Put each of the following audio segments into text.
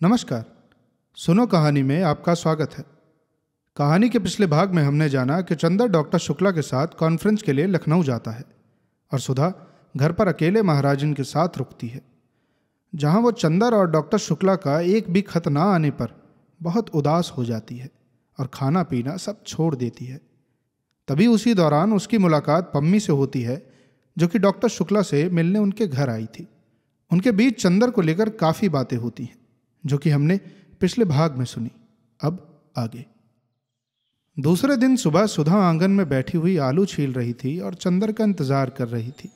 नमस्कार। सुनो कहानी में आपका स्वागत है। कहानी के पिछले भाग में हमने जाना कि चंदर डॉक्टर शुक्ला के साथ कॉन्फ्रेंस के लिए लखनऊ जाता है और सुधा घर पर अकेले महाराजन के साथ रुकती है, जहाँ वो चंदर और डॉक्टर शुक्ला का एक भी खत ना आने पर बहुत उदास हो जाती है और खाना पीना सब छोड़ देती है। तभी उसी दौरान उसकी मुलाकात पम्मी से होती है, जो कि डॉक्टर शुक्ला से मिलने उनके घर आई थी। उनके बीच चंदर को लेकर काफ़ी बातें होती हैं। जो कि हमने पिछले भाग में सुनी। अब आगे। दूसरे दिन सुबह सुधा आँगन में बैठी हुई आलू छील रही थी और चंदर का इंतज़ार कर रही थी।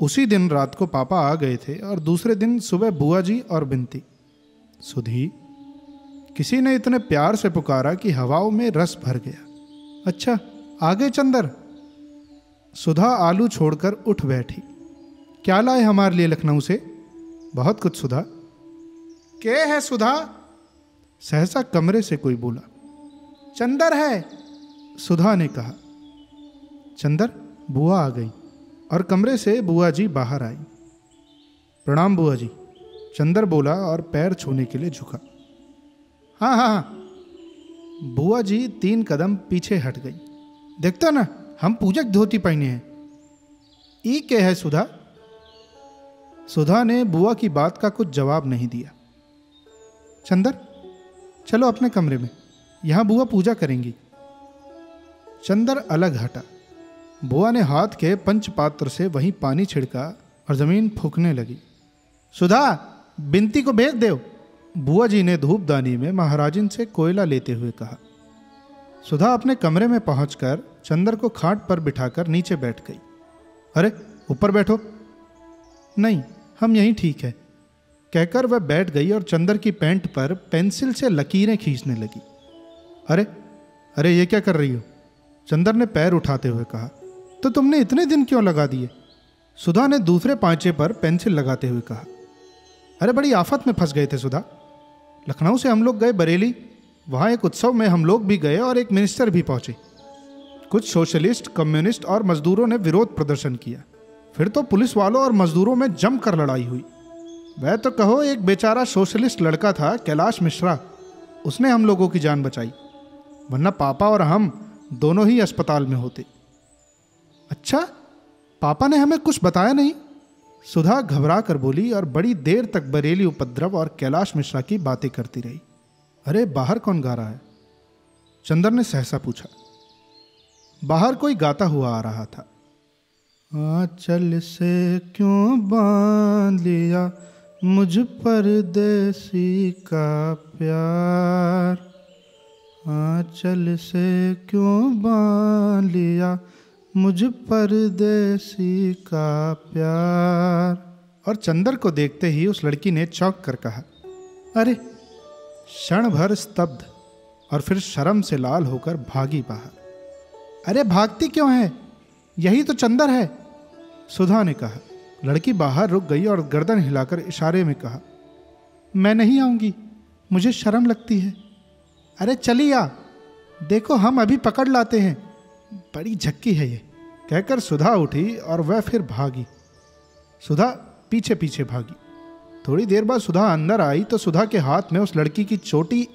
उसी दिन रात को पापा आ गए थे और दूसरे दिन सुबह बुआ जी और बिनती। सुधी, किसी ने इतने प्यार से पुकारा कि हवाओं में रस भर गया। अच्छा आ गए चंदर। सुधा आलू छोड़कर उठ बैठी। क्या लाए हमारे लिए लखनऊ से? बहुत कुछ सुधा। के है सुधा? सहसा कमरे से कोई बोला, चंदर है। सुधा ने कहा, चंदर, बुआ आ गई। और कमरे से बुआ जी बाहर आई। प्रणाम बुआ जी। चंदर बोला और पैर छूने के लिए झुका। हाँ हाँ हाँ। बुआ जी तीन कदम पीछे हट गई। देखता ना, हम पूजक धोती पहने हैं। ई के है सुधा? सुधा ने बुआ की बात का कुछ जवाब नहीं दिया। चंदर, चलो अपने कमरे में। यहाँ बुआ पूजा करेंगी। चंदर अलग हटा। बुआ ने हाथ के पंच पात्र से वहीं पानी छिड़का और ज़मीन फूकने लगी। सुधा, बिनती को भेज दो बुआ जी ने धूपदानी में महाराजिन से कोयला लेते हुए कहा। सुधा अपने कमरे में पहुंचकर चंदर को खाट पर बिठाकर नीचे बैठ गई। अरे, ऊपर बैठो। नहीं, हम यहीं ठीक है। कहकर वह बैठ गई और चंदर की पैंट पर पेंसिल से लकीरें खींचने लगी। अरे अरे, ये क्या कर रही हो? चंदर ने पैर उठाते हुए कहा तो तुमने इतने दिन क्यों लगा दिए? सुधा ने दूसरे पांचे पर पेंसिल लगाते हुए कहा, अरे, बड़ी आफत में फंस गए थे सुधा। लखनऊ से हम लोग गए बरेली, वहाँ एक उत्सव में हम लोग भी गए और एक मिनिस्टर भी पहुँचे। कुछ सोशलिस्ट, कम्युनिस्ट और मजदूरों ने विरोध प्रदर्शन किया। फिर तो पुलिस वालों और मजदूरों में जमकर लड़ाई हुई। वह तो कहो एक बेचारा सोशलिस्ट लड़का था, कैलाश मिश्रा। उसने हम लोगों की जान बचाई, वरना पापा और हम दोनों ही अस्पताल में होते। अच्छा पापा ने हमें कुछ बताया नहीं? सुधा घबरा कर बोली और बड़ी देर तक बरेली उपद्रव और कैलाश मिश्रा की बातें करती रही। अरे, बाहर कौन गा रहा है? चंदर ने सहसा पूछा। बाहर कोई गाता हुआ आ रहा था। आंचल से क्यों बाँध लिया? मुझ परदेसी का प्यार, आंचल से क्यों बाँध लिया? मुझ परदेसी का प्यार। और चंदर को देखते ही उस लड़की ने चौंक कर कहा, अरे क्षण भर स्तब्ध और फिर शर्म से लाल होकर भागी बाहर। अरे, भागती क्यों है? यही तो चंदर है। सुधा ने कहा लड़की बाहर रुक गई और गर्दन हिलाकर इशारे में कहा, मैं नहीं आऊँगी, मुझे शर्म लगती है। अरे चली आ, देखो हम अभी पकड़ लाते हैं। बड़ी झक्की है ये। कहकर सुधा उठी और वह फिर भागी। सुधा पीछे पीछे भागी। थोड़ी देर बाद सुधा अंदर आई तो सुधा के हाथ में उस लड़की की चोटी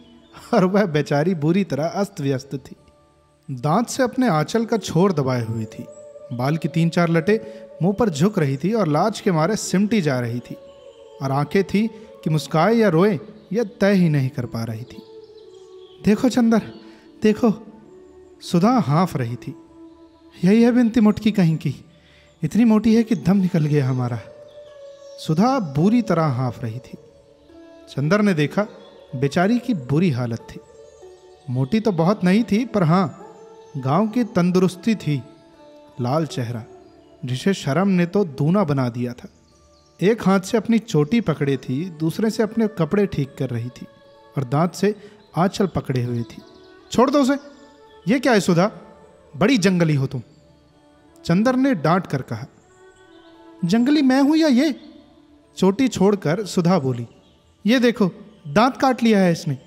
और वह बेचारी बुरी तरह अस्त व्यस्त थी। दांत से अपने आंचल का छोर दबाए हुई थी। बाल की तीन चार लटे मुँह पर झुक रही थी और लाज के मारे सिमटी जा रही थी। और आँखें थी कि मुस्काए या रोए यह तय ही नहीं कर पा रही थी। देखो चंदर, देखो। सुधा हाँफ रही थी। यही है बिनती मुटकी कहीं की। इतनी मोटी है कि दम निकल गया हमारा। सुधा बुरी तरह हाँफ रही थी। चंदर ने देखा, बेचारी की बुरी हालत थी। मोटी तो बहुत नहीं थी, पर हाँ गाँव की तंदुरुस्ती थी। लाल चेहरा। जिसे शर्म ने तो दूना बना दिया था। एक हाथ से अपनी चोटी पकड़े थी, दूसरे से अपने कपड़े ठीक कर रही थी और दांत से आंचल पकड़े हुए थी। छोड़ दो उसे। ये क्या है सुधा? बड़ी जंगली हो तुम। चंदर ने डांट कर कहा, जंगली मैं हूँ या ये? चोटी छोड़कर सुधा बोली, ये देखो, दांत काट लिया है इसने।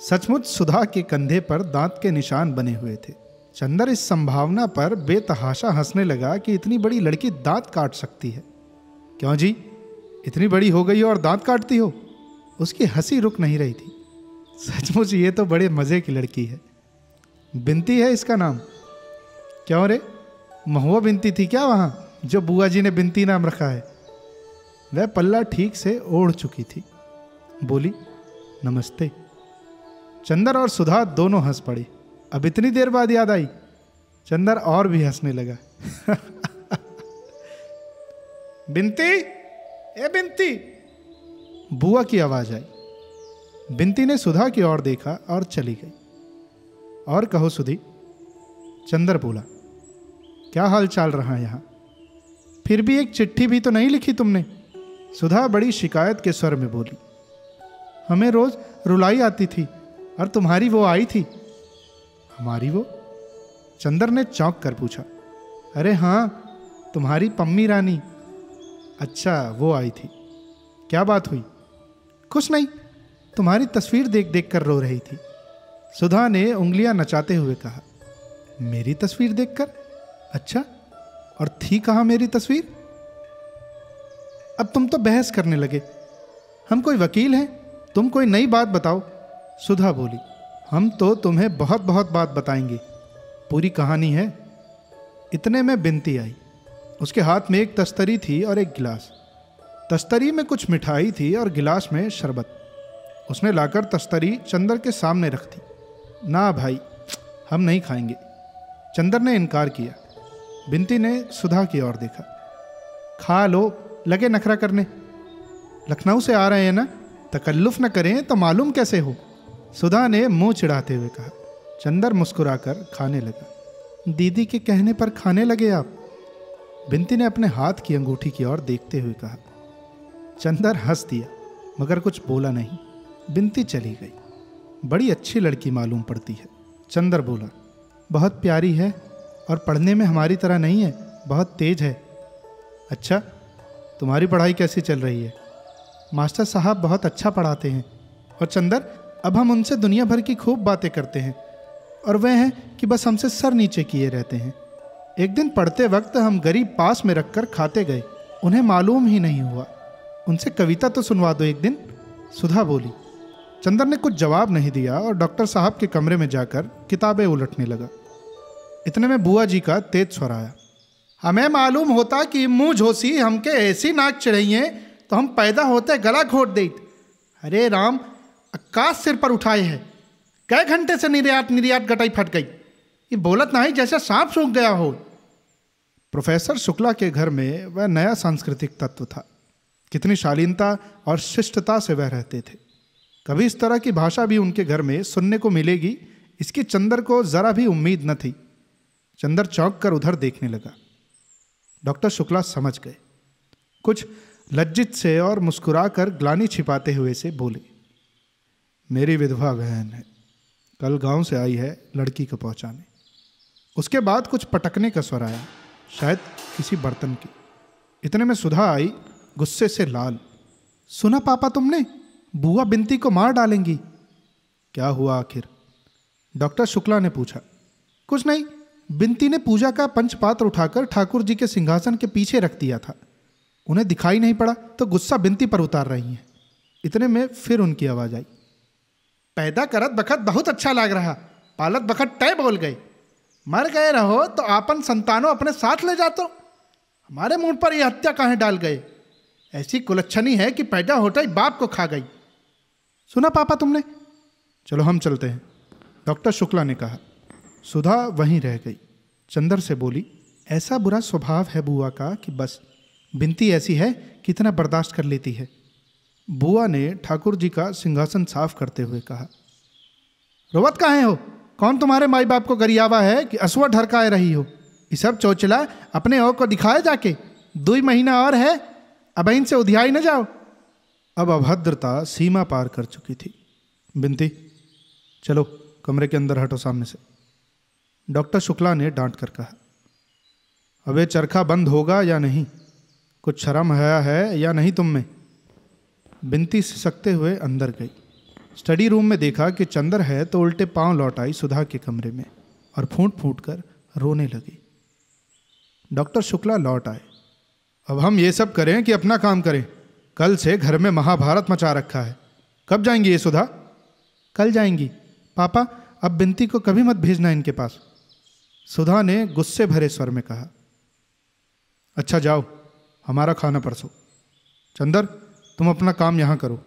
सचमुच सुधा के कंधे पर दांत के निशान बने हुए थे। चंदर इस संभावना पर बेतहाशा हंसने लगा कि इतनी बड़ी लड़की दांत काट सकती है। क्यों जी? इतनी बड़ी हो गई हो और दांत काटती हो? उसकी हँसी रुक नहीं रही थी। सचमुच ये तो बड़े मज़े की लड़की है। बिनती है इसका नाम। क्यों रे? महुआ बिनती थी क्या वहाँ, जो बुआ जी ने बिनती नाम रखा है? वह पल्ला ठीक से ओढ़ चुकी थी। बोली, नमस्ते। चंदर और सुधा दोनों हंस पड़ी। अब इतनी देर बाद याद आई, चंदर और भी हंसने लगा। बिनती ए बिनती बुआ की आवाज़ आई। बिनती ने सुधा की ओर देखा और चली गई। और कहो सुधी, चंदर बोला, क्या हाल चाल रहा यहाँ? फिर भी एक चिट्ठी भी तो नहीं लिखी तुमने? सुधा बड़ी शिकायत के स्वर में बोली, हमें रोज रुलाई आती थी और तुम्हारी वो आई थी। हमारी वो? चंदर ने चौंक कर पूछा, अरे हाँ तुम्हारी पम्मी रानी। अच्छा वो आई थी। क्या बात हुई? कुछ नहीं, तुम्हारी तस्वीर देख देख कर रो रही थी। सुधा ने उंगलियाँ नचाते हुए कहा, मेरी तस्वीर देखकर अच्छा और थी कहा मेरी तस्वीर? अब तुम तो बहस करने लगे। हम कोई वकील हैं, तुम कोई नई बात बताओ, सुधा बोली। हम तो तुम्हें बहुत बहुत बात बताएँगे। पूरी कहानी है, इतने में बिनती आई। उसके हाथ में एक तस्तरी थी और एक गिलास। तस्तरी में कुछ मिठाई थी और गिलास में शरबत। उसने लाकर तस्तरी चंदर के सामने रख दी। ना भाई, हम नहीं खाएँगे। चंदर ने इनकार किया। बिनती ने सुधा की ओर देखा। खा लो, लगे नखरा करने। लखनऊ से आ रहे हैं ना? तकल्लुफ न करें तो मालूम कैसे हो? सुधा ने मुँह चिढ़ाते हुए कहा। चंदर मुस्कुराकर खाने लगा। दीदी के कहने पर खाने लगे आप? बिनती ने अपने हाथ की अंगूठी की ओर देखते हुए कहा। चंदर हंस दिया, मगर कुछ बोला नहीं। बिनती चली गई। बड़ी अच्छी लड़की मालूम पड़ती है। चंदर बोला, बहुत प्यारी है और पढ़ने में हमारी तरह नहीं है, बहुत तेज है। अच्छा तुम्हारी पढ़ाई कैसी चल रही है? मास्टर साहब बहुत अच्छा पढ़ाते हैं। और चंदर अब हम उनसे दुनिया भर की खूब बातें करते हैं और वह हैं कि बस हमसे सर नीचे किए रहते हैं। एक दिन पढ़ते वक्त हम गरीब पास में रखकर खाते गए। उन्हें मालूम ही नहीं हुआ। उनसे कविता तो सुनवा दो एक दिन। सुधा बोली, चंदर ने कुछ जवाब नहीं दिया और डॉक्टर साहब के कमरे में जाकर किताबें उलटने लगा। इतने में बुआ जी का तेज स्वर आया, हमें मालूम होता कि मुँह झोसी हमके ऐसी नाक चढ़ाइए तो हम पैदा होते गला घोट दे अरे राम आकाश सिर पर उठाए है। कई घंटे से निर्यात निर्यात गटाई फट गई। ये बोलत नहीं जैसे सांप सूख गया हो। प्रोफेसर शुक्ला के घर में वह नया सांस्कृतिक तत्व था। कितनी शालीनता और शिष्टता से वह रहते थे। कभी इस तरह की भाषा भी उनके घर में सुनने को मिलेगी, इसकी चंदर को जरा भी उम्मीद न थी। चंदर चौंक कर उधर देखने लगा। डॉक्टर शुक्ला समझ गए। कुछ लज्जित से और मुस्कुराकर ग्लानी छिपाते हुए से बोले मेरी विधवा बहन है। कल गाँव से आई है लड़की को पहुँचाने। उसके बाद कुछ पटकने का स्वर आया, शायद किसी बर्तन की। इतने में सुधा आई, गुस्से से लाल। सुना पापा तुमने? बुआ बिनती को मार डालेंगी। क्या हुआ आखिर? डॉक्टर शुक्ला ने पूछा। कुछ नहीं बिनती ने पूजा का पंचपात्र उठाकर ठाकुर जी के सिंहासन के पीछे रख दिया था। उन्हें दिखाई नहीं पड़ा तो गुस्सा बिनती पर उतार रही हैं। इतने में फिर उनकी आवाज़ आई। पैदा करत बखत बहुत अच्छा लाग रहा। पालत बखत तय बोल गए मर गए रहो तो आपन संतानों अपने साथ ले जातो। हमारे मुँह पर यह हत्या कहाँ डाल गए? ऐसी कुलच्छनी है कि पैदा होता ही बाप को खा गई। सुना पापा तुमने? चलो हम चलते हैं। डॉक्टर शुक्ला ने कहा, सुधा वहीं रह गई। चंदर से बोली, ऐसा बुरा स्वभाव है बुआ का कि बस, बिनती ऐसी है कि इतना बर्दाश्त कर लेती है। बुआ ने ठाकुर जी का सिंहासन साफ़ करते हुए कहा, रोवत कहाँ हो? कौन तुम्हारे माई बाप को गरियावा है कि असुआ ढरकाए रही हो? ये सब चौचला अपने और को दिखाए जाके। दो महीना और है, अब इनसे उधियाई न जाओ। अब अभद्रता सीमा पार कर चुकी थी। बिनती चलो, कमरे के अंदर हटो सामने से। डॉक्टर शुक्ला ने डांट कर कहा, अबे चरखा बंद होगा या नहीं? कुछ शर्म हया है या नहीं तुम में? बिनती सिसकते हुए अंदर गई। स्टडी रूम में देखा कि चंदर है तो उल्टे पाँव लौट आई सुधा के कमरे में और फूट फूट कर रोने लगी। डॉक्टर शुक्ला लौट आए। अब हम ये सब करें कि अपना काम करें। कल से घर में महाभारत मचा रखा है। कब जाएँगी ये सुधा? कल जाएँगी। पापा, अब बिनती को कभी मत भेजना इनके पास। सुधा ने गुस्से भरे स्वर में कहा अच्छा जाओ, हमारा खाना परसो। चंदर तुम अपना काम यहाँ करो।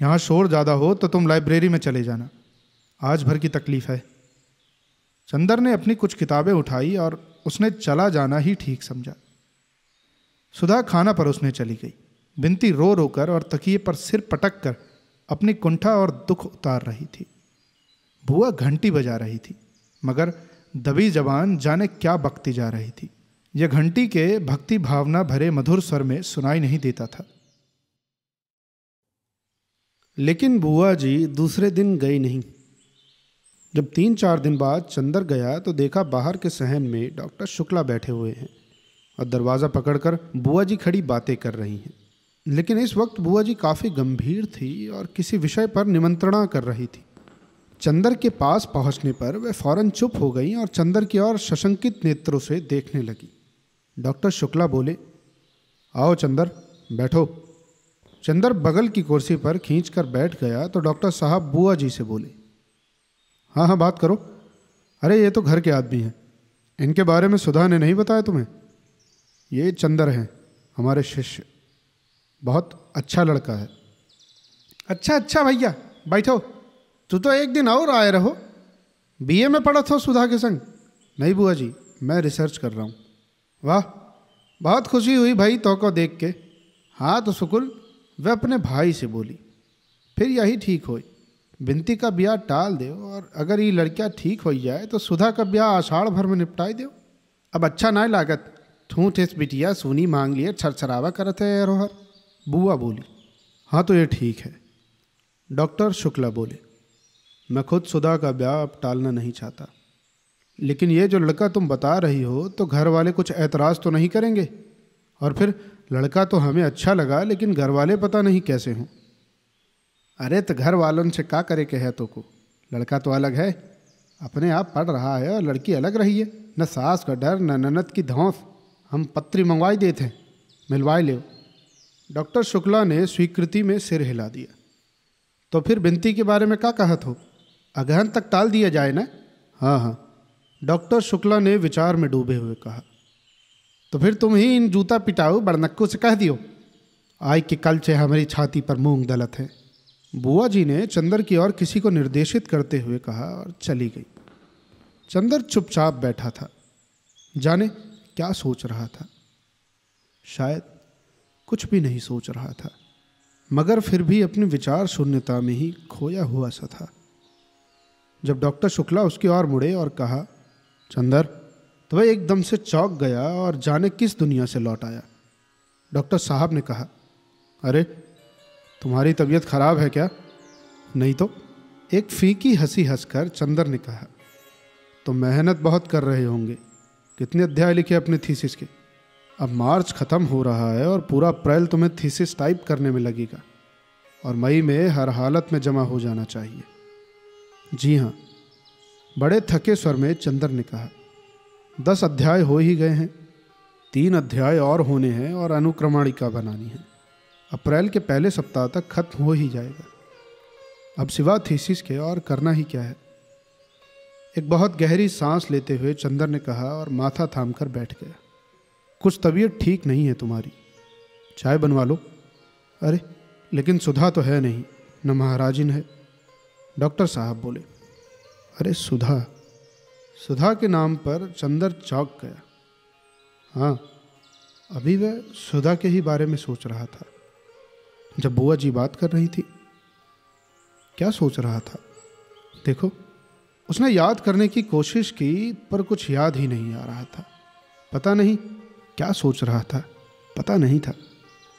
यहाँ शोर ज़्यादा हो तो तुम लाइब्रेरी में चले जाना। आज भर की तकलीफ़ है। चंदर ने अपनी कुछ किताबें उठाई और उसने चला जाना ही ठीक समझा। सुधा खाना पर उसने चली गई। बिनती रो रो कर और तकिए पर सिर पटक कर अपनी कुंठा और दुख उतार रही थी। बुआ घंटी बजा रही थी, मगर दबी जबान जाने क्या बकती जा रही थी। यह घंटी के भक्ति भावना भरे मधुर स्वर में सुनाई नहीं देता था। लेकिन बुआ जी दूसरे दिन गई नहीं। जब तीन चार दिन बाद चंदर गया तो देखा बाहर के सहन में डॉक्टर शुक्ला बैठे हुए हैं और दरवाज़ा पकड़कर बुआ जी खड़ी बातें कर रही हैं। लेकिन इस वक्त बुआ जी काफ़ी गंभीर थी और किसी विषय पर निमंत्रणा कर रही थी। चंदर के पास पहुँचने पर वह फ़ौरन चुप हो गई और चंदर की ओर सशंकित नेत्रों से देखने लगी। डॉक्टर शुक्ला बोले, आओ चंदर, बैठो। चंदर बगल की कुर्सी पर खींच कर बैठ गया तो डॉक्टर साहब बुआ जी से बोले हाँ हाँ बात करो। अरे, ये तो घर के आदमी हैं। इनके बारे में सुधा ने नहीं बताया तुम्हें? ये चंदर हैं, हमारे शिष्य। बहुत अच्छा लड़का है। अच्छा अच्छा भैया, बैठो। तू तो एक दिन और आए रहो। बीए में पढ़ा था सुधा के संग। नहीं बुआ जी, मैं रिसर्च कर रहा हूँ। वाह, बहुत खुशी हुई भाई तो को देख के। हाँ तो सुकुल वह अपने भाई से बोली, फिर यही ठीक हो बिनती का ब्याह टाल दो और अगर ये लड़कियाँ ठीक हो जाए तो सुधा का ब्याह आषाढ़ भर में निपटाई दो। अब अच्छा ना लागत। थू ठेस बिटिया सुनी मांग लिए, छरछरावा करते है रोहर बुआ बोली हाँ तो ये ठीक है। डॉक्टर शुक्ला बोले, मैं खुद सुधा का ब्याह अब टालना नहीं चाहता। लेकिन ये जो लड़का तुम बता रही हो तो घर वाले कुछ ऐतराज़ तो नहीं करेंगे? और फिर लड़का तो हमें अच्छा लगा, लेकिन घर वाले पता नहीं कैसे हों। अरे तो घर वालों से क्या करे के है तो को? लड़का तो अलग है, अपने आप पढ़ रहा है और लड़की अलग रही है। न सास का डर, न ननद की धौंस। हम पत्री मंगवाई देते हैं मिलवाई ले डॉक्टर शुक्ला ने स्वीकृति में सिर हिला दिया। तो फिर बिनती के बारे में क्या कहत हो? अगहन तक टाल दिया जाए ना? हाँ हाँ। डॉक्टर शुक्ला ने विचार में डूबे हुए कहा। तो फिर तुम ही इन जूता पिटाओ बड़नक्को से कह दियो। आय के कल से हमारी छाती पर मूंग दलत है। बुआ जी ने चंदर की ओर किसी को निर्देशित करते हुए कहा और चली गई। चंदर चुपचाप बैठा था। जाने क्या सोच रहा था? शायद कुछ भी नहीं सोच रहा था, मगर फिर भी अपनी विचार शून्यता में ही खोया हुआ सा था। जब डॉक्टर शुक्ला उसकी ओर मुड़े और कहा, चंदर तो वह एकदम से चौक गया और जाने किस दुनिया से लौट आया। डॉक्टर साहब ने कहा, अरे, तुम्हारी तबीयत खराब है क्या? नहीं तो एक फीकी हँसी हंसकर चंदर ने कहा तो मेहनत बहुत कर रहे होंगे। कितने अध्याय लिखे अपने थीसिस के। अब मार्च ख़त्म हो रहा है और पूरा अप्रैल तुम्हें थीसिस टाइप करने में लगेगा और मई में हर हालत में जमा हो जाना चाहिए। जी हाँ बड़े थके स्वर में चंदर ने कहा दस अध्याय हो ही गए हैं। तीन अध्याय और होने हैं और अनुक्रमणिका बनानी है। अप्रैल के पहले सप्ताह तक खत्म हो ही जाएगा। अब सिवा थीसिस के और करना ही क्या है। एक बहुत गहरी सांस लेते हुए चंदर ने कहा और माथा थाम कर बैठ गया। कुछ तबीयत ठीक नहीं है तुम्हारी। चाय बनवा लो। अरे, लेकिन सुधा तो है नहीं। न महाराजिन है। डॉक्टर साहब बोले, अरे सुधा सुधा के नाम पर चंदर चौक गया। हाँ अभी वह सुधा के ही बारे में सोच रहा था। जब बुआ जी बात कर रही थी, क्या सोच रहा था? देखो, उसने याद करने की कोशिश की, पर कुछ याद ही नहीं आ रहा था। पता नहीं क्या सोच रहा था, पता नहीं था।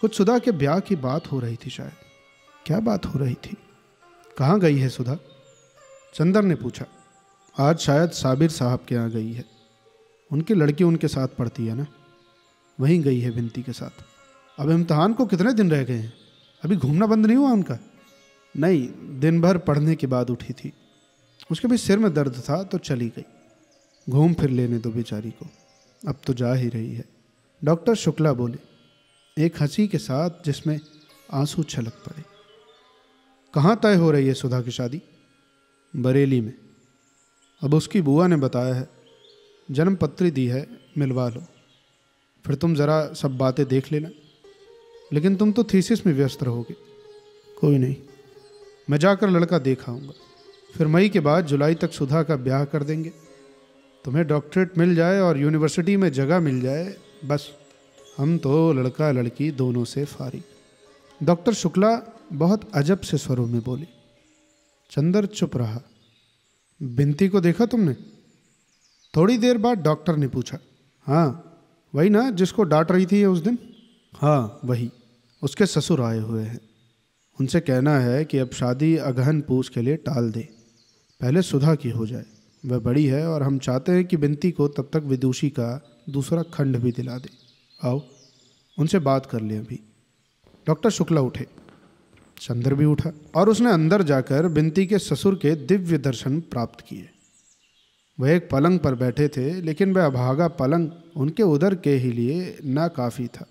कुछ सुधा के ब्याह की बात हो रही थी शायद। क्या बात हो रही थी? कहाँ गई है सुधा? चंदर ने पूछा। आज शायद साबिर साहब के यहाँ गई है। उनकी लड़की उनके साथ पढ़ती है ना? वहीं गई है बिनती के साथ। अब इम्तहान को कितने दिन रह गए हैं? अभी घूमना बंद नहीं हुआ उनका? नहीं, दिन भर पढ़ने के बाद उठी थी। उसके भी सिर में दर्द था तो चली गई। घूम फिर लेने दो बेचारी को। अब तो जा ही रही है। डॉक्टर शुक्ला बोले, एक हँसी के साथ जिसमें आँसू छलक पड़े। कहाँ तय हो रही है सुधा की शादी? बरेली में। अब उसकी बुआ ने बताया है जन्म पत्री दी है, मिलवा लो। फिर तुम ज़रा सब बातें देख लेना, लेकिन तुम तो थीसिस में व्यस्त रहोगे। कोई नहीं, मैं जाकर लड़का देख आऊँगा। फिर मई के बाद जुलाई तक सुधा का ब्याह कर देंगे। तुम्हें डॉक्टरेट मिल जाए और यूनिवर्सिटी में जगह मिल जाए, बस। हम तो लड़का लड़की दोनों से फारी। डॉक्टर शुक्ला बहुत अजब से स्वरों में बोली। चंदर चुप रहा। बिनती को देखा तुमने? थोड़ी देर बाद डॉक्टर ने पूछा हाँ वही ना जिसको डांट रही थी उस दिन? हाँ वही, उसके ससुर आए हुए हैं। उनसे कहना है कि अब शादी अगहन पूछ के लिए टाल दे, पहले सुधा की हो जाए, वह बड़ी है और हम चाहते हैं कि बिनती को तब तक विदुषी का दूसरा खंड भी दिला दे। आओ, उनसे बात कर लें अभी। डॉक्टर शुक्ला उठे। चंद्र भी उठा और उसने अंदर जाकर बिनती के ससुर के दिव्य दर्शन प्राप्त किए। वह एक पलंग पर बैठे थे, लेकिन वह अभागा पलंग उनके उधर के ही लिए ना काफ़ी था।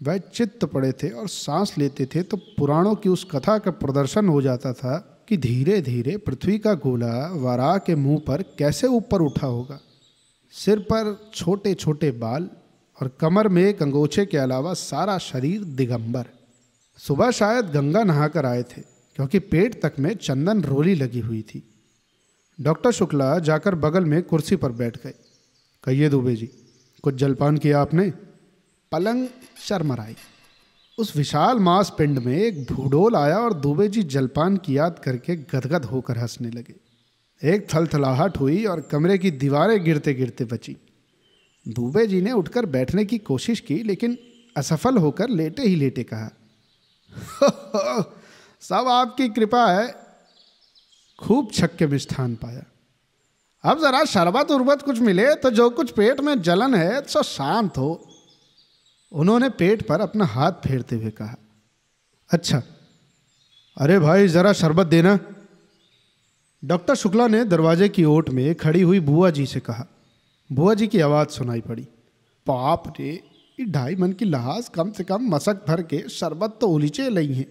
वह चित्त पड़े थे और सांस लेते थे तो पुराणों की उस कथा का प्रदर्शन हो जाता था कि धीरे धीरे पृथ्वी का गोला वारा के मुँह पर कैसे ऊपर उठा होगा। सिर पर छोटे छोटे बाल और कमर में एक अंगोछे के अलावा सारा शरीर दिगंबर। सुबह शायद गंगा नहाकर आए थे, क्योंकि पेट तक में चंदन रोली लगी हुई थी। डॉक्टर शुक्ला जाकर बगल में कुर्सी पर बैठ गए। कहिए दुबे जी, कुछ जलपान किया आपने? पलंग शर्मराई। उस विशाल मांस पिंड में एक भूडोल आया और दुबे जी जलपान की याद करके गदगद होकर हंसने लगे। एक थलथलाहट हुई और कमरे की दीवारें गिरते गिरते बची। दुबे जी ने उठकर बैठने की कोशिश की, लेकिन असफल होकर लेटे ही लेटे कहा सब आपकी कृपा है। खूब छक्के मिष्ठान पाया। अब जरा शरबत उर्बत कुछ मिले तो जो कुछ पेट में जलन है तो शांत हो। उन्होंने पेट पर अपना हाथ फेरते हुए कहा अच्छा अरे भाई, जरा शरबत देना। डॉक्टर शुक्ला ने दरवाजे की ओट में खड़ी हुई बुआ जी से कहा। बुआ जी की आवाज़ सुनाई पड़ी पाप रे ढाई मन की लहाज कम से कम मसक भर के शरबत तो उलीचे लई हैं।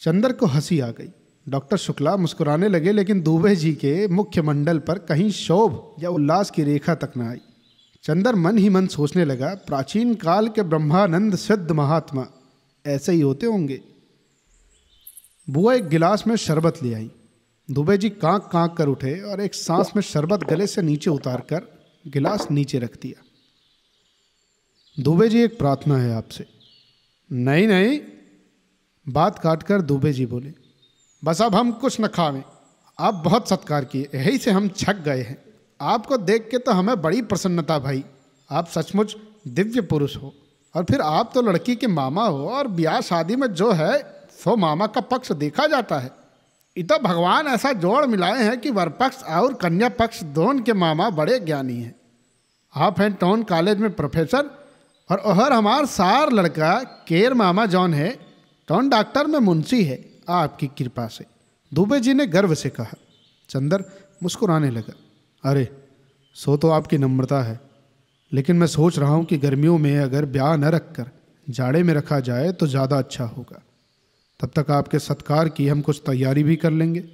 चंदर को हँसी आ गई। डॉक्टर शुक्ला मुस्कुराने लगे, लेकिन दुबे जी के मुख्य मंडल पर कहीं शोभ या उल्लास की रेखा तक न आई। चंदर मन ही मन सोचने लगा, प्राचीन काल के ब्रह्मानंद सिद्ध महात्मा ऐसे ही होते होंगे। बुआ एक गिलास में शरबत ले आई। दुबे जी कांक कांक कर उठे और एक सांस में शरबत गले से नीचे उतार कर गिलास नीचे रख दिया। दुबे जी, एक प्रार्थना है आपसे। नहीं नहीं, बात काट कर दुबे जी बोले, बस अब हम कुछ न खावें। आप बहुत सत्कार किए, यही से हम छक गए हैं। आपको देख के तो हमें बड़ी प्रसन्नता भाई। आप सचमुच दिव्य पुरुष हो। और फिर आप तो लड़की के मामा हो, और ब्याह शादी में जो है, सो मामा का पक्ष देखा जाता है। इतना भगवान ऐसा जोड़ मिलाए हैं कि वर पक्ष और कन्या पक्ष दोनों के मामा बड़े ज्ञानी हैं। आप हैं टाउन कॉलेज में प्रोफेसर और ओहर हमार सार लड़का केर मामा जॉन है, टॉन डॉक्टर में मुंशी है, आपकी कृपा से। दुबे जी ने गर्व से कहा। चंदर मुस्कुराने लगा। अरे, सो तो आपकी नम्रता है, लेकिन मैं सोच रहा हूँ कि गर्मियों में अगर ब्याह न रख कर जाड़े में रखा जाए तो ज़्यादा अच्छा होगा। तब तक आपके सत्कार की हम कुछ तैयारी भी कर लेंगे।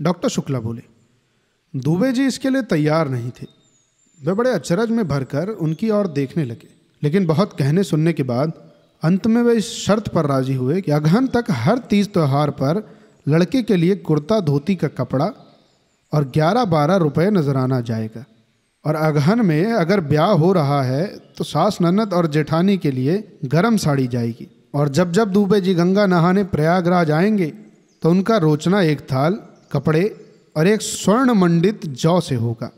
डॉक्टर शुक्ला बोले, दुबे जी इसके लिए तैयार नहीं थे। वे बड़े अचरज में भरकर उनकी ओर देखने लगे। लेकिन बहुत कहने सुनने के बाद अंत में वे इस शर्त पर राज़ी हुए कि अगहन तक हर तीज त्यौहार पर लड़के के लिए कुर्ता धोती का कपड़ा और ग्यारह बारह रुपये नजराना जाएगा। और अगहन में अगर ब्याह हो रहा है तो सास ननद और जेठानी के लिए गर्म साड़ी जाएगी। और जब जब दुबे जी गंगा नहाने प्रयागराज आएँगे तो उनका रोचना एक थाल, कपड़े और एक स्वर्ण मंडित जौ से होगा।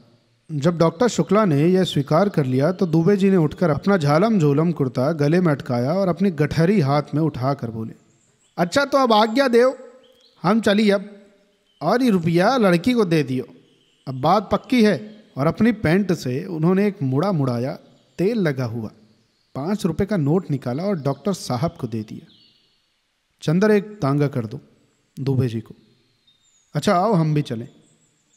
जब डॉक्टर शुक्ला ने यह स्वीकार कर लिया तो दुबे जी ने उठकर अपना झालम झोलम कुर्ता गले में अटकाया और अपनी गठरी हाथ में उठा कर बोले अच्छा तो अब आज्ञा देव हम चली अब। और ये रुपया लड़की को दे दियो। अब बात पक्की है। और अपनी पैंट से उन्होंने एक मुड़ा मुड़ाया, तेल लगा हुआ। पाँच रुपये का नोट निकाला और डॉक्टर साहब को दे दिया। चंदर एक तांगा कर दो, दुबे जी को। अच्छा आओ, हम भी चलें।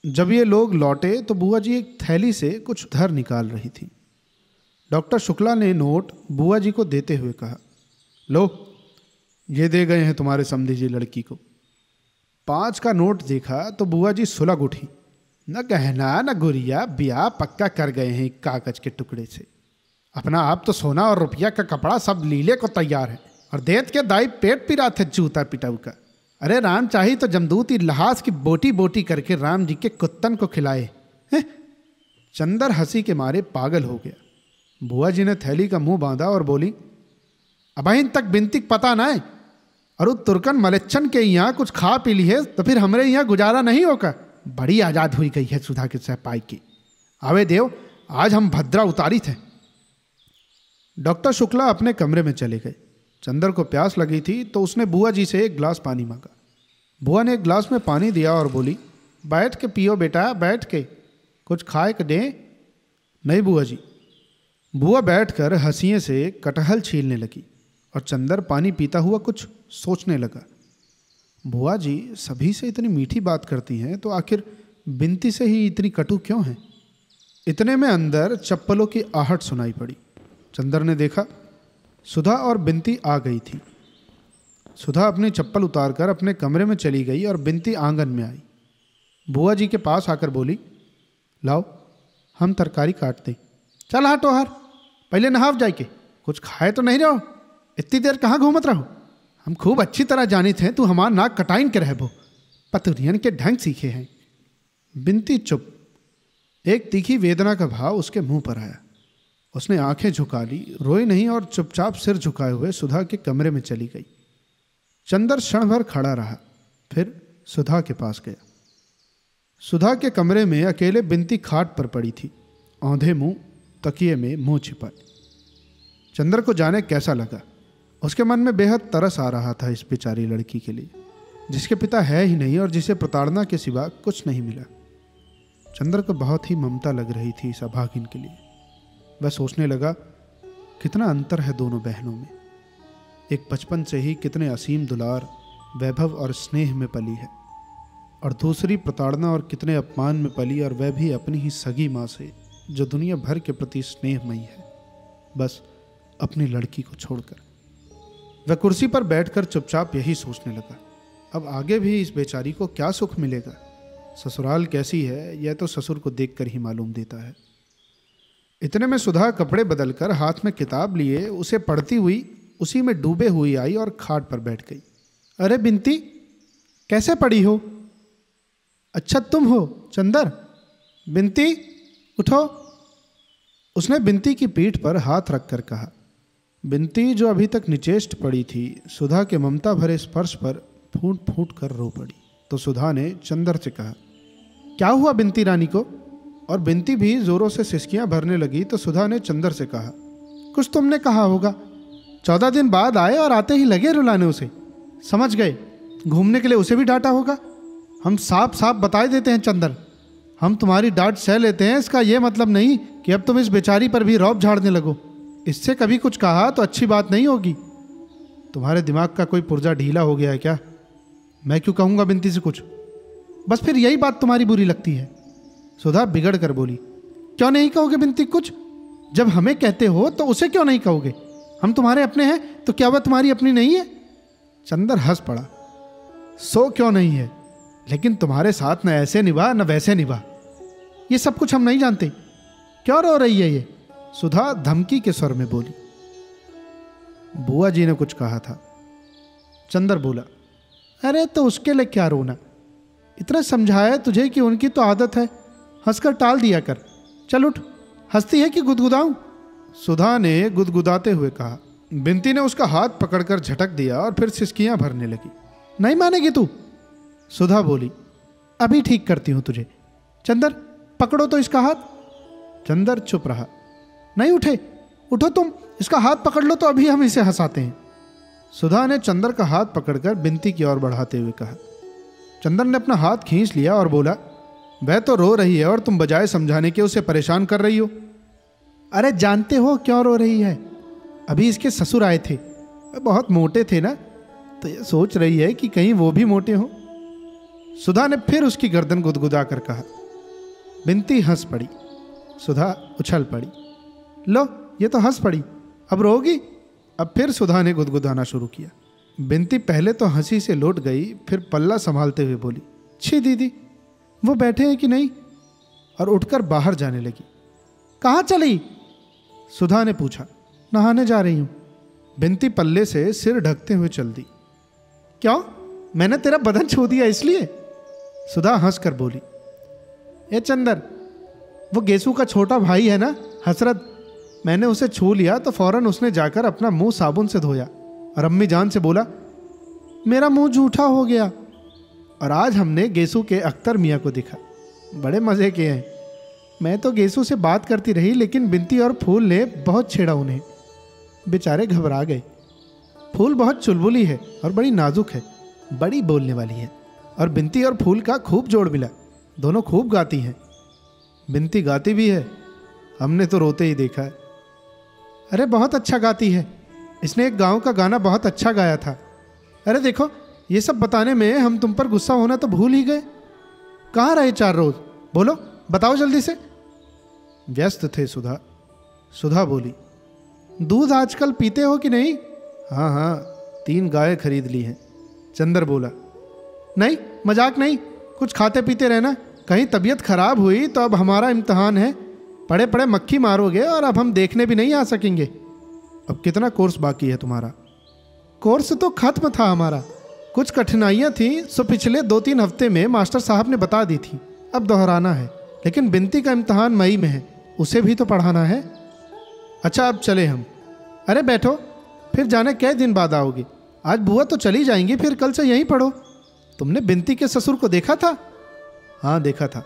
जब ये लोग लौटे तो बुआ जी एक थैली से कुछ धर निकाल रही थी। डॉक्टर शुक्ला ने नोट बुआ जी को देते हुए कहा, लो, ये दे गए हैं तुम्हारे समझी जी लड़की को। पाँच का नोट देखा तो बुआ जी सुलग उठी। न गहना, न गुड़िया ब्याह पक्का कर गए हैं कागज़ के टुकड़े से। अपना आप तो सोना और रुपया का कपड़ा सब लीले को तैयार है और देत के दाई पेट पिरा थे जूता पिटाऊ का। अरे राम चाहिए तो जमदूती लहास की बोटी बोटी करके राम जी के कुत्तन को खिलाए। हैं? चंदर हँसी के मारे पागल हो गया। बुआ जी ने थैली का मुँह बांधा और बोली अबहिन तक बिनती पता ना है। उस तुर्कन मलेच्छन के यहाँ कुछ खा पी ली है तो फिर हमारे यहाँ गुजारा नहीं होगा। बड़ी आज़ाद हुई गई है सुधा के सहपाई की। आवे देव, आज हम भद्रा उतारी थे डॉक्टर शुक्ला अपने कमरे में चले गए। चंदर को प्यास लगी थी तो उसने बुआ जी से एक गिलास पानी मांगा। बुआ ने एक गिलास में पानी दिया और बोली, बैठ के पियो बेटा, बैठ के। कुछ खाए के दें? नहीं बुआ जी। बुआ बैठकर हंसिए से कटहल छीलने लगी और चंदर पानी पीता हुआ कुछ सोचने लगा। बुआ जी, सभी से इतनी मीठी बात करती हैं तो आखिर बिनती से ही इतनी कटु क्यों हैं? इतने में अंदर चप्पलों की आहट सुनाई पड़ी। चंदर ने देखा, सुधा और बिनती आ गई थी। सुधा अपनी चप्पल उतारकर अपने कमरे में चली गई और बिनती आँगन में आई। बुआ जी के पास आकर बोली, लाओ, हम तरकारी काट दें चल हाँ हर पहले नहाव जाए के कुछ खाए तो नहीं रहो इतनी देर कहाँ घूमत रहो? हम खूब अच्छी तरह जानी थे तू हमार नाक कटाइन के रहबो पतुरियन के ढंग सीखे हैं। बिनती चुप। एक तीखी वेदना का भाव उसके मुँह पर आया। उसने आँखें झुका ली, रोई नहीं और चुपचाप सिर झुकाए हुए सुधा के कमरे में चली गई। चंदर क्षण भर खड़ा रहा, फिर सुधा के पास गया। सुधा के कमरे में अकेले बिनती खाट पर पड़ी थी, औंधे मुँह, तकिए में मुँह छिपाए। चंद्र को जाने कैसा लगा? उसके मन में बेहद तरस आ रहा था इस बेचारी लड़की के लिए, जिसके पिता है ही नहीं और जिसे प्रताड़ना के सिवा कुछ नहीं मिला। चंद्र को बहुत ही ममता लग रही थी इस अभागिन के लिए। वह सोचने लगा, कितना अंतर है दोनों बहनों में। एक बचपन से ही कितने असीम दुलार, वैभव और स्नेह में पली है। और दूसरी प्रताड़ना और कितने अपमान में पली और वह भी अपनी ही सगी माँ से, जो दुनिया भर के प्रति स्नेहमयी है। बस अपनी लड़की को छोड़कर। वह कुर्सी पर बैठकर चुपचाप यही सोचने लगा। अब आगे भी इस बेचारी को क्या सुख मिलेगा? ससुराल कैसी है, यह तो ससुर को देखकर ही मालूम देता है। इतने में सुधा कपड़े बदलकर हाथ में किताब लिए, उसे पढ़ती हुई उसी में डूबे हुई आई और खाट पर बैठ गई। अरे बिनती, कैसे पड़ी हो? अच्छा तुम हो, चंदर। बिनती, उठो। उसने बिनती की पीठ पर हाथ रखकर कहा, बिनती जो अभी तक निचेष्ट पड़ी थी, सुधा के ममता भरे स्पर्श पर फूट फूट कर रो पड़ी। तो सुधा ने चंदर से कहा, क्या हुआ बिनती रानी को? और बिनती भी जोरों से सिसकियाँ भरने लगी तो सुधा ने चंदर से कहा, कुछ तुमने कहा होगा? चौदह दिन बाद आए और आते ही लगे रुलाने उसे। समझ गए। घूमने के लिए उसे भी डांटा होगा। हम साफ़ साफ़ बताए देते हैं चंदर हम तुम्हारी डांट सह लेते हैं, इसका यह मतलब नहीं कि अब तुम इस बेचारी पर भी रौब झाड़ने लगो। इससे कभी कुछ कहा तो अच्छी बात नहीं होगी। तुम्हारे दिमाग का कोई पुर्जा ढीला हो गया है क्या? मैं क्यों कहूँगा बिनती से कुछ? बस फिर यही बात तुम्हारी बुरी लगती है। सुधा बिगड़ कर बोली, क्यों नहीं कहोगे बिनती कुछ? जब हमें कहते हो तो उसे क्यों नहीं कहोगे? हम तुम्हारे अपने हैं तो क्या वह तुम्हारी अपनी नहीं है? चंदर हंस पड़ा। सो क्यों नहीं है? लेकिन तुम्हारे साथ न ऐसे निभा, न वैसे निभा। ये सब कुछ हम नहीं जानते। क्यों रो रही है ये? सुधा धमकी के स्वर में बोली। बुआ जी ने कुछ कहा था। चंदर बोला, अरे तो उसके लिए क्या रोना? इतना समझाया तुझे कि उनकी तो आदत है। हंसकर टाल दिया कर। चल उठ। हंसती है कि गुदगुदाऊं? सुधा ने गुदगुदाते हुए कहा, बिनती ने उसका हाथ पकड़कर झटक दिया और फिर सिसकियाँ भरने लगी। नहीं मानेगी तू? सुधा बोली, अभी ठीक करती हूँ तुझे। चंदर, पकड़ो तो इसका हाथ। चंदर चुप रहा, नहीं उठे, उठो तुम, इसका हाथ पकड़ लो तो अभी हम इसे हंसाते हैं। सुधा ने चंदर का हाथ पकड़कर बिनती की ओर बढ़ाते हुए कहा। चंदर ने अपना हाथ खींच लिया और बोला, वह तो रो रही है और तुम बजाय समझाने के उसे परेशान कर रही हो। अरे जानते हो क्यों रो रही है? अभी इसके ससुर आए थे। बहुत मोटे थे ना? तो ये सोच रही है कि कहीं वो भी मोटे हो। सुधा ने फिर उसकी गर्दन गुदगुदा कर कहा। बिनती हंस पड़ी। सुधा उछल पड़ी। लो, ये तो हंस पड़ी। अब रोगी? अब फिर सुधा ने गुदगुदाना शुरू किया। बिनती पहले तो हँसी से लौट गई, फिर पल्ला संभालते हुए बोली, छी दीदी, वो बैठे हैं कि नहीं? और उठकर बाहर जाने लगी। कहाँ चली? सुधा ने पूछा, नहाने जा रही हूँ। बिनती पल्ले से सिर ढकते हुए चल दी। क्यों? मैंने तेरा बदन छू दिया इसलिए? सुधा हंस कर बोली, ए चंदर, वो गेसू का छोटा भाई है ना, हसरत? मैंने उसे छू लिया तो फ़ौरन उसने जाकर अपना मुँह साबुन से धोया और अम्मी जान से बोला, मेरा मुँह झूठा हो गया। और आज हमने गेसू के अख्तर मियाँ को देखा। बड़े मज़े के हैं। मैं तो गेसू से बात करती रही, लेकिन बिनती और फूल ने बहुत छेड़ा उन्हें। बेचारे घबरा गए। फूल बहुत चुलबुली है और बड़ी नाजुक है, बड़ी बोलने वाली है। और बिनती और फूल का खूब जोड़ मिला। दोनों खूब गाती हैं। बिनती गाती भी है। हमने तो रोते ही देखा है। अरे, बहुत अच्छा गाती है। इसने एक गाँव का गाना बहुत अच्छा गाया था। अरे, देखो, ये सब बताने में हम तुम पर गुस्सा होना तो भूल ही गए। कहाँ रहे चार रोज? बोलो। बताओ जल्दी से। व्यस्त थे सुधा। सुधा बोली, दूध आजकल पीते हो कि नहीं? हाँ हाँ तीन गाय खरीद ली हैं। चंदर बोला, नहीं, मज़ाक नहीं, कुछ खाते पीते रहना। कहीं तबीयत खराब हुई तो अब हमारा इम्तहान है। पड़े पड़े मक्खी मारोगे और अब हम देखने भी नहीं आ सकेंगे। अब कितना कोर्स बाकी है तुम्हारा? कोर्स तो खत्म था हमारा। कुछ कठिनाइयाँ थी, सो पिछले दो तीन हफ़्ते में मास्टर साहब ने बता दी थी। अब दोहराना है। लेकिन बिनती का इम्तहान मई में है। उसे भी तो पढ़ाना है। अच्छा अब चले हम। अरे, बैठो। फिर जाने कै दिन बाद आओगे। आज बुआ तो चली जाएँगी, फिर कल से यहीं पढ़ो। तुमने बिनती के ससुर को देखा था? हाँ देखा था।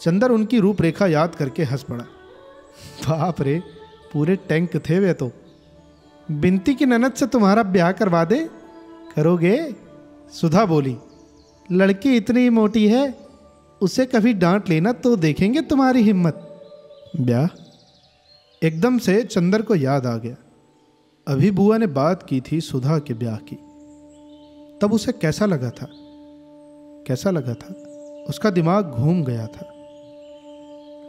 चंदर उनकी रूपरेखा याद करके हंस पड़ा। बाप रे, पूरे टैंक थे वे तो। बिनती की ननद से तुम्हारा ब्याह करवा दे। करोगे? सुधा बोली, लड़की इतनी मोटी है उसे कभी डांट लेना तो देखेंगे तुम्हारी हिम्मत। ब्याह एकदम से चंदर को याद आ गया। अभी बुआ ने बात की थी सुधा के ब्याह की। तब उसे कैसा लगा था? कैसा लगा था? उसका दिमाग घूम गया था।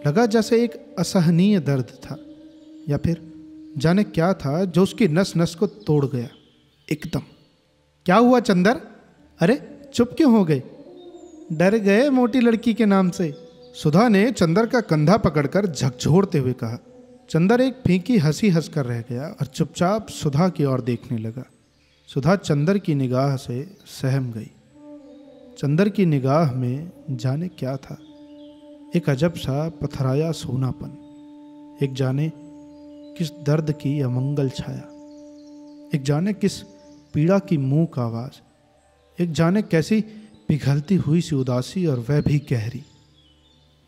लगा जैसे एक असहनीय दर्द था या फिर जाने क्या था जो उसकी नस नस को तोड़ गया। एकदम। क्या हुआ चंदर? अरे चुप क्यों हो गए डर गए मोटी लड़की के नाम से। सुधा ने चंदर का कंधा पकड़कर झकझोरते हुए कहा, चंदर एक फीकी हँसी हंस कर रह गया और चुपचाप सुधा की ओर देखने लगा। सुधा चंदर की निगाह से सहम गई। चंदर की निगाह में जाने क्या था? एक अजब सा पथराया सोनापन। एक जाने किस दर्द की अमंगल छाया। एक जाने किस पीड़ा की मुँह का आवाज़। एक जाने कैसी पिघलती हुई सी उदासी और वह भी गहरी।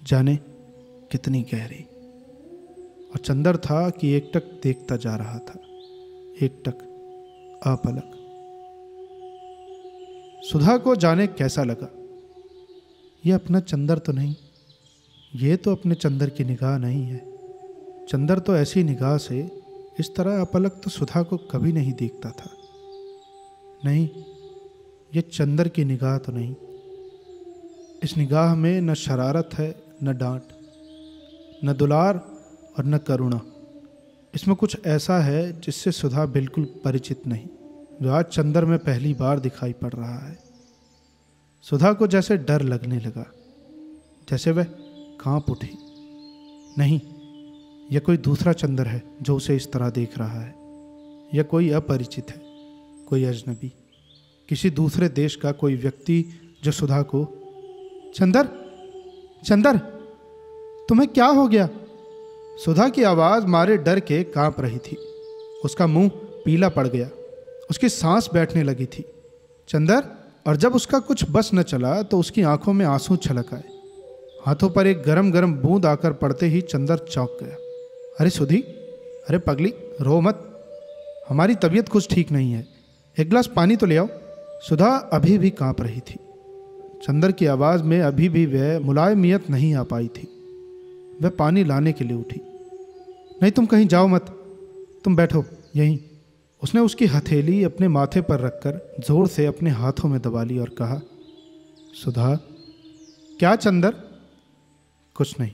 जाने कितनी गहरी। और चंदर था कि एक टक देखता जा रहा था। एक टक अपलक। सुधा को जाने कैसा लगा? ये अपना चंदर तो नहीं। ये तो अपने चंदर की निगाह नहीं है। चंदर तो ऐसी निगाह से इस तरह अपलक तो सुधा को कभी नहीं देखता था। नहीं ये चंदर की निगाह तो नहीं। इस निगाह में न शरारत है, न डांट, न दुलार और न करुणा। इसमें कुछ ऐसा है जिससे सुधा बिल्कुल परिचित नहीं, जो आज चंदर में पहली बार दिखाई पड़ रहा है। सुधा को जैसे डर लगने लगा, जैसे वह काँप उठी। नहीं, यह कोई दूसरा चंदर है जो उसे इस तरह देख रहा है। यह कोई अपरिचित है, कोई अजनबी। किसी दूसरे देश का कोई व्यक्ति जो सुधा को, चंदर चंदर, तुम्हें क्या हो गया? सुधा की आवाज़ मारे डर के काँप रही थी। उसका मुँह पीला पड़ गया। उसकी सांस बैठने लगी थी। चंदर, और जब उसका कुछ बस न चला तो उसकी आँखों में आँसू छलक आए। हाथों पर एक गरम गरम बूंद आकर पड़ते ही चंदर चौंक गया। अरे सुधी, अरे पगली, रो मत। हमारी तबीयत कुछ ठीक नहीं है। एक गिलास पानी तो ले आओ। सुधा अभी भी काँप रही थी। चंदर की आवाज़ में अभी भी वह मुलायमियत नहीं आ पाई थी। वह पानी लाने के लिए उठी। नहीं, तुम कहीं जाओ मत। तुम बैठो, यहीं। उसने उसकी हथेली अपने माथे पर रखकर ज़ोर से अपने हाथों में दबा ली और कहा, सुधा, क्या चंदर? कुछ नहीं।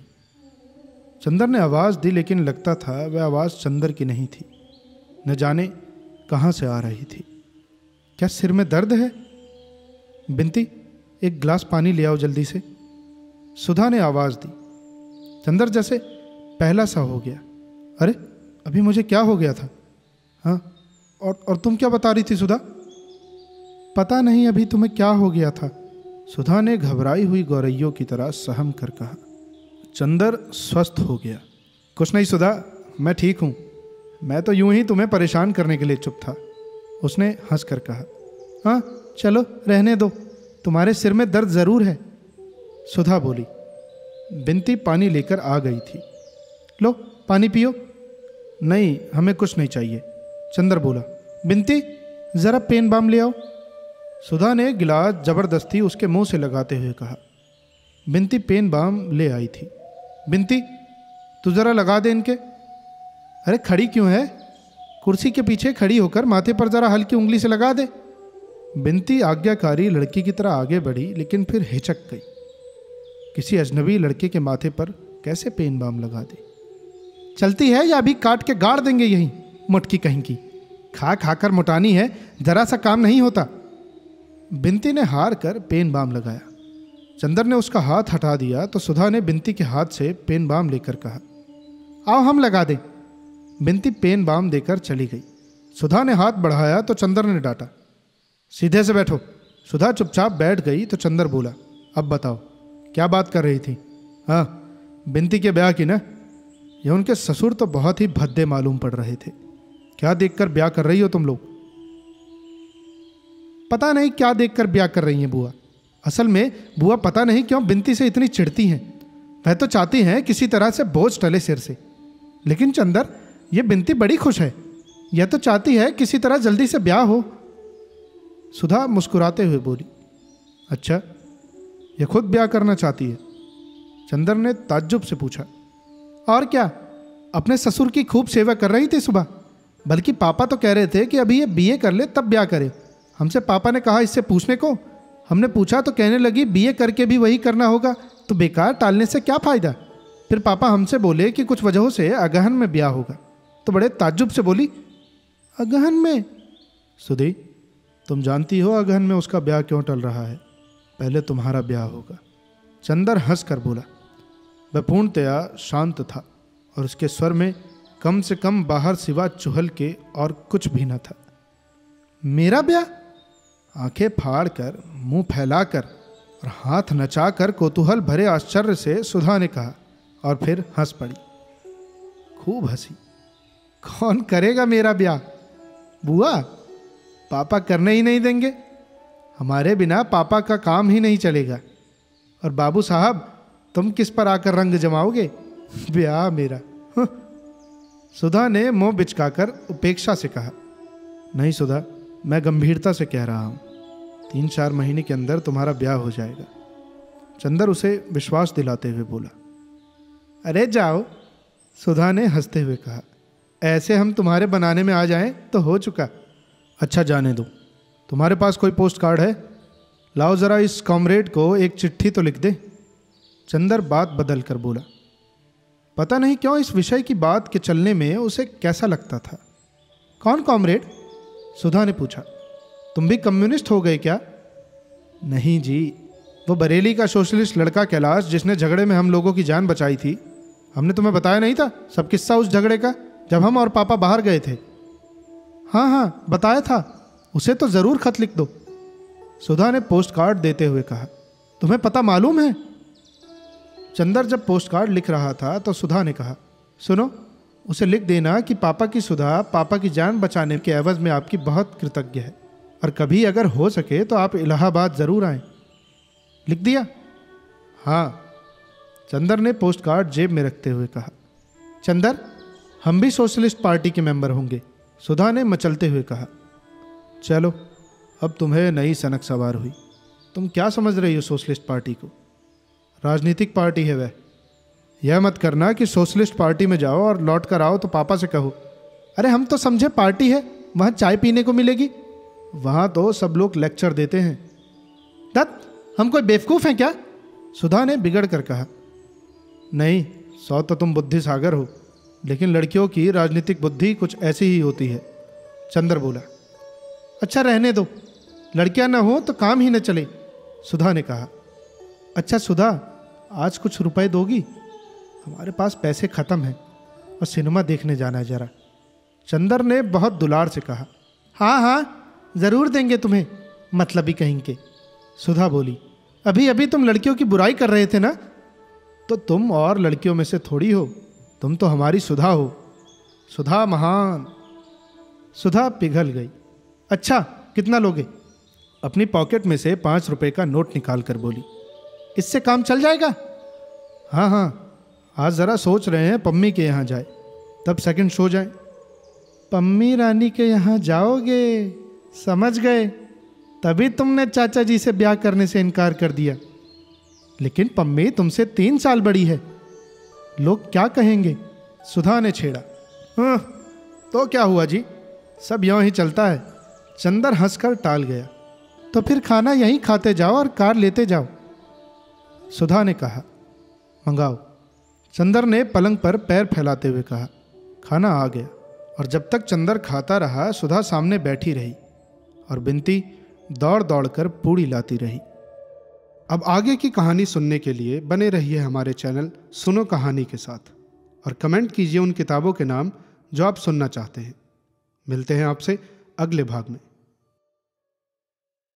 चंदर ने आवाज़ दी, लेकिन लगता था वह आवाज़ चंदर की नहीं थी। न जाने कहाँ से आ रही थी। क्या सिर में दर्द है? बिनती एक गिलास पानी ले आओ जल्दी से। सुधा ने आवाज़ दी। चंदर जैसे पहला सा हो गया। अरे, अभी मुझे क्या हो गया था? हाँ और और तुम क्या बता रही थी सुधा? पता नहीं अभी तुम्हें क्या हो गया था। सुधा ने घबराई हुई गौरैयों की तरह सहम कर कहा। चंदर स्वस्थ हो गया। कुछ नहीं सुधा, मैं ठीक हूँ। मैं तो यूँ ही तुम्हें परेशान करने के लिए चुप था। उसने हंस कर कहा हाँ चलो, रहने दो। तुम्हारे सिर में दर्द ज़रूर है। सुधा बोली, बिनती पानी लेकर आ गई थी। लो, पानी पियो। नहीं, हमें कुछ नहीं चाहिए। चंद्र बोला, बिनती, जरा पेन बाम ले आओ। सुधा ने गिलास ज़बरदस्ती उसके मुँह से लगाते हुए कहा, बिनती पेन बाम ले आई थी। बिनती, तू जरा लगा दे इनके। अरे, खड़ी क्यों है? कुर्सी के पीछे खड़ी होकर माथे पर जरा हल्की उंगली से लगा दे। बिनती आज्ञाकारी लड़की की तरह आगे बढ़ी, लेकिन फिर हिचक गई। किसी अजनबी लड़के के माथे पर कैसे पेन बाम लगा दे? चलती है या अभी काट के गाड़ देंगे यहीं, मुटकी कहीं की? खा खाकर मोटानी है, जरा सा काम नहीं होता। बिनती ने हार कर पेन बाम लगाया। चंदर ने उसका हाथ हटा दिया तो सुधा ने बिनती के हाथ से पेन बाम लेकर कहा, आओ हम लगा दें। बिनती पेन बाम देकर चली गई। सुधा ने हाथ बढ़ाया तो चंदर ने डांटा। सीधे से बैठो। सुधा चुपचाप बैठ गई तो चंदर बोला, अब बताओ, क्या बात कर रही थी? हाँ बिनती के ब्याह की ना? ये उनके ससुर तो बहुत ही भद्दे मालूम पड़ रहे थे। क्या देखकर ब्याह कर रही हो तुम लोग? पता नहीं क्या देखकर ब्याह कर रही हैं बुआ। असल में बुआ पता नहीं क्यों बिनती से इतनी चिढ़ती हैं। वह तो चाहती हैं किसी तरह से बोझ टले सिर से। लेकिन चंदर ये बिनती बड़ी खुश है। यह तो चाहती है किसी तरह जल्दी से ब्याह हो। सुधा मुस्कुराते हुए बोली अच्छा यह खुद ब्याह करना चाहती है? चंदर ने ताज्जुब से पूछा, और क्या? अपने ससुर की खूब सेवा कर रही थी सुबह? बल्कि पापा तो कह रहे थे कि अभी ये बीए कर ले, तब ब्याह करे। हमसे पापा ने कहा इससे पूछने को। हमने पूछा तो कहने लगी, बीए करके भी वही करना होगा तो बेकार टालने से क्या फ़ायदा? फिर पापा हमसे बोले कि कुछ वजहों से अगहन में ब्याह होगा। तो बड़े ताज्जुब से बोली, अगहन में। सुधी, तुम जानती हो अगहन में उसका ब्याह क्यों टल रहा है? पहले तुम्हारा ब्याह होगा। चंदर हंस कर बोला वह पूर्णतया शांत था और उसके स्वर में कम से कम बाहर सिवा चुहल के और कुछ भी न था। मेरा ब्याह? आँखें फाड़ कर मुँह फैलाकर और हाथ नचाकर कोतूहल भरे आश्चर्य से सुधा ने कहा और फिर हंस पड़ी। खूब हँसी। कौन करेगा मेरा ब्याह? बुआ, पापा करने ही नहीं देंगे। हमारे बिना पापा का काम ही नहीं चलेगा। और बाबू साहब, तुम किस पर आकर रंग जमाओगे? ब्याह मेरा। हाँ। सुधा ने मुँह बिचकाकर उपेक्षा से कहा, नहीं सुधा, मैं गंभीरता से कह रहा हूँ। तीन चार महीने के अंदर तुम्हारा ब्याह हो जाएगा। चंदर उसे विश्वास दिलाते हुए बोला, अरे जाओ, सुधा ने हँसते हुए कहा ऐसे हम तुम्हारे बनाने में आ जाएँ तो हो चुका। अच्छा जाने दो। तुम्हारे पास कोई पोस्ट कार्ड है? लाओ ज़रा इस कॉमरेड को एक चिट्ठी तो लिख दे। चंदर बात बदल कर बोला, पता नहीं क्यों इस विषय की बात के चलने में उसे कैसा लगता था? कौन कॉमरेड सुधा ने पूछा, तुम भी कम्युनिस्ट हो गए क्या? नहीं जी, वो बरेली का सोशलिस्ट लड़का कैलाश जिसने झगड़े में हम लोगों की जान बचाई थी। हमने तुम्हें बताया नहीं था? सब किस्सा उस झगड़े का? जब हम और पापा बाहर गए थे। हाँ हाँ बताया था। उसे तो ज़रूर खत लिख दो। सुधा ने पोस्ट कार्ड देते हुए कहा, तुम्हें पता मालूम है? चंदर जब पोस्ट कार्ड लिख रहा था तो सुधा ने कहा, सुनो, उसे लिख देना कि पापा की सुधा, पापा की जान बचाने के एवज में आपकी बहुत कृतज्ञ है। और कभी अगर हो सके तो आप इलाहाबाद ज़रूर आए। लिख दिया? हाँ चंदर ने पोस्ट कार्ड जेब में रखते हुए कहा, चंदर हम भी सोशलिस्ट पार्टी के मेंबर होंगे। सुधा ने मचलते हुए कहा, चलो, अब तुम्हें नई सनक सवार हुई। तुम क्या समझ रही हो सोशलिस्ट पार्टी को? राजनीतिक पार्टी है वह। यह मत करना कि सोशलिस्ट पार्टी में जाओ और लौट कर आओ तो पापा से कहो। अरे, हम तो समझे पार्टी है, वहाँ चाय पीने को मिलेगी। वहाँ तो सब लोग लेक्चर देते हैं। दत्त, हम कोई बेवकूफ़ हैं क्या? सुधा ने बिगड़ कर कहा, नहीं, सौ तो तुम बुद्धि सागर हो। लेकिन लड़कियों की राजनीतिक बुद्धि कुछ ऐसी ही होती है। चंद्र बोला अच्छा रहने दो। लड़कियाँ ना हो तो काम ही न चले, सुधा ने कहा। अच्छा सुधा, आज कुछ रुपए दोगी? हमारे पास पैसे खत्म हैं और सिनेमा देखने जाना है जरा। चंदर ने बहुत दुलार से कहा हाँ हाँ ज़रूर देंगे तुम्हें मतलब ही कहेंगे सुधा बोली, अभी अभी तुम लड़कियों की बुराई कर रहे थे ना? तो तुम और लड़कियों में से थोड़ी हो। तुम तो हमारी सुधा हो। सुधा महान। सुधा पिघल गई। अच्छा कितना लोगे? अपनी पॉकेट में से पाँच रुपए का नोट निकाल कर बोली। इससे काम चल जाएगा? हाँ हाँ। आज ज़रा सोच रहे हैं पम्मी के यहाँ जाए। तब सेकंड शो जाए। पम्मी रानी के यहाँ जाओगे? समझ गए। तभी तुमने चाचा जी से ब्याह करने से इनकार कर दिया। लेकिन पम्मी तुमसे तीन साल बड़ी है। लोग क्या कहेंगे? सुधा ने छेड़ा। हाँ तो क्या हुआ जी? सब यूँ ही चलता है। चंदर हंसकर टाल गया। तो फिर खाना यहीं खाते जाओ और कार लेते जाओ। सुधा ने कहा, मंगाओ। चंदर ने पलंग पर पैर फैलाते हुए कहा, खाना आ गया। और जब तक चंदर खाता रहा, सुधा सामने बैठी रही और बिनती दौड़ दौड़ कर पूड़ी लाती रही। अब आगे की कहानी सुनने के लिए बने रहिए हमारे चैनल सुनो कहानी के साथ और कमेंट कीजिए उन किताबों के नाम जो आप सुनना चाहते हैं। मिलते हैं आपसे अगले भाग में।